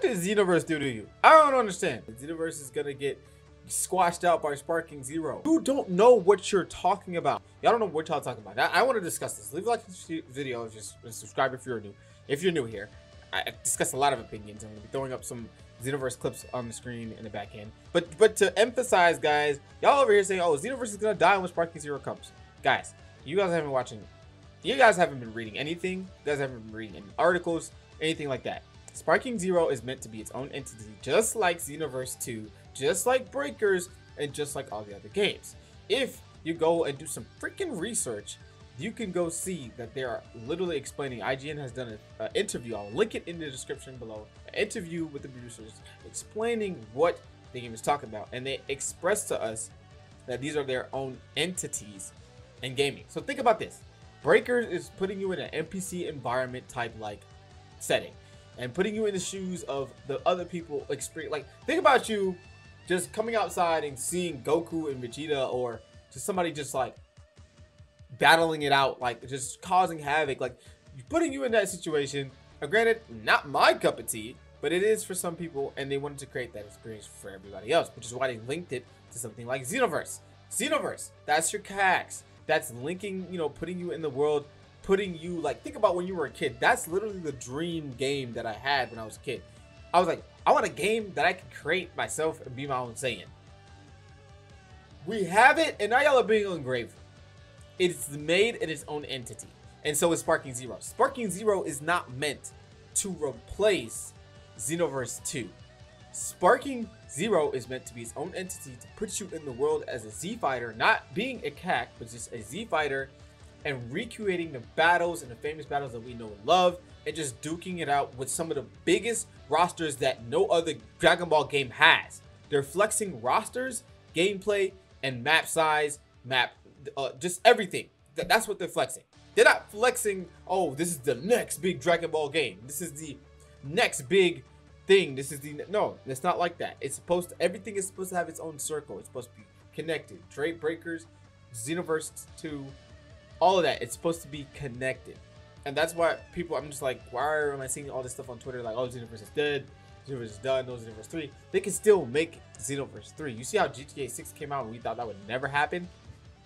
What did Xenoverse do to you? I don't understand. Xenoverse is gonna get squashed out by Sparking Zero. You don't know what you're talking about. Y'all don't know what y'all talking about. I, I want to discuss this. Leave a like to this video. Just subscribe if you're new. If you're new here, I discuss a lot of opinions. I'm gonna be throwing up some Xenoverse clips on the screen in the back end. But but to emphasize, guys, y'all over here saying, "Oh, Xenoverse is gonna die when Sparking Zero comes." Guys, you guys haven't been watching. You guys haven't been reading anything. You guys haven't been reading any articles, anything like that. Sparking Zero is meant to be its own entity, just like Xenoverse 2, just like Breakers, and just like all the other games. If you go and do some freaking research, you can go see that they are literally explaining. IGN has done an interview. I'll link it in the description below. An interview with the producers explaining what the game is talking about, and they express to us that these are their own entities in gaming. So think about this: Breakers is putting you in an NPC environment type like setting and putting you in the shoes of the other people experience like think about you just coming outside and seeing Goku and Vegeta or just somebody just like battling it out like just causing havoc like putting you in that situation. Uh, granted not my cup of tea but it is for some people and they wanted to create that experience for everybody else which is why they linked it to something like Xenoverse. Xenoverse that's your CAX that's linking you know putting you in the world putting you like think about when you were a kid. That's literally the dream game that I had when I was a kid. I was like, I want a game that I can create myself and be my own Saiyan. We have it, and now y'all are being ungrateful. It's made in its own entity, and so is Sparking Zero. Sparking Zero is not meant to replace Xenoverse 2. Sparking Zero is meant to be its own entity to put you in the world as a Z fighter, not being a CAC, but just a Z fighter and recreating the battles and the famous battles that we know and love and just duking it out with some of the biggest rosters that no other Dragon Ball game has. They're flexing rosters, gameplay, and map size, map, uh, just everything. That's what they're flexing. They're not flexing, oh, this is the next big Dragon Ball game. This is the next big thing. This is the, no, it's not like that. It's supposed to, everything is supposed to have its own circle. It's supposed to be connected. Trade Breakers, Xenoverse 2, all of that. It's supposed to be connected. And that's why people, I'm just like, why am I seeing all this stuff on Twitter? Like, oh, Xenoverse is dead. Xenoverse is done. No Xenoverse 3. They can still make Xenoverse 3. You see how GTA 6 came out and we thought that would never happen?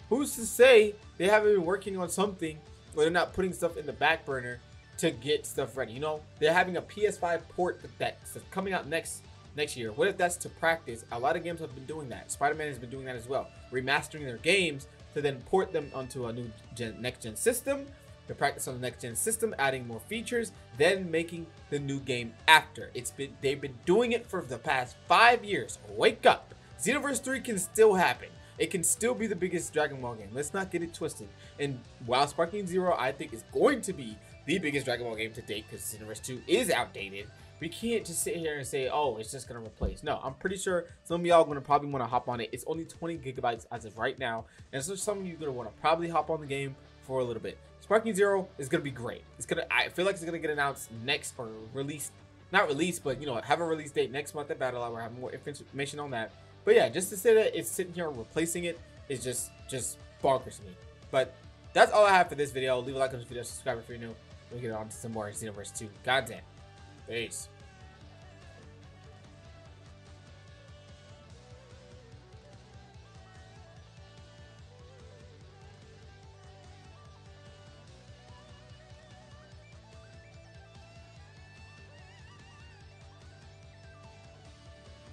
Who's to say they haven't been working on something where they're not putting stuff in the back burner to get stuff ready? You know, they're having a PS5 port that's coming out next next year. What if that's to practice? A lot of games have been doing that. Spider-Man has been doing that as well. Remastering their games to then port them onto a new gen, next gen system to practice on the next gen system, adding more features, then making the new game after. It's been they've been doing it for the past five years. Wake up! Xenoverse 3 can still happen. It can still be the biggest Dragon Ball game. Let's not get it twisted. And while Sparking Zero, I think, is going to be the biggest Dragon Ball game to date because Xenoverse 2 is outdated. We can't just sit here and say, oh, it's just going to replace. No, I'm pretty sure some of y'all are going to probably want to hop on it. It's only 20 gigabytes as of right now. And so some of you are going to want to probably hop on the game for a little bit. Sparking Zero is going to be great. It's going to, I feel like it's going to get announced next or released, not released, but you know, have a release date next month at Battle Hour. Have more information on that. But yeah, just to say that it's sitting here replacing it is just, just bonkers me. But that's all I have for this video. Leave a like on this video, subscribe if you're new. We'll get on to some more Xenoverse 2 content. Peace.